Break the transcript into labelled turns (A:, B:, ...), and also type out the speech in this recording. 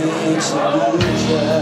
A: It's a picture